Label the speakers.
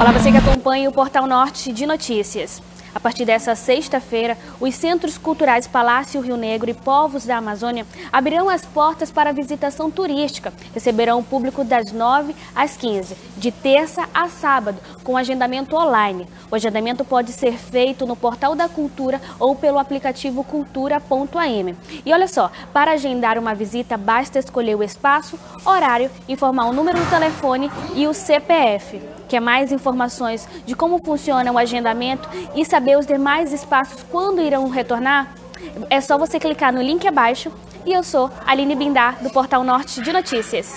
Speaker 1: Olá, você que acompanha o Portal Norte de Notícias. A partir dessa sexta-feira, os Centros Culturais Palácio Rio Negro e Povos da Amazônia abrirão as portas para a visitação turística. Receberão o público das 9 às 15, de terça a sábado, com agendamento online. O agendamento pode ser feito no Portal da Cultura ou pelo aplicativo cultura.am. E olha só, para agendar uma visita, basta escolher o espaço, horário, informar o número do telefone e o CPF. Quer mais informações de como funciona o agendamento e saber os demais espaços quando irão retornar? É só você clicar no link abaixo. E eu sou Aline Bindar, do Portal Norte de Notícias.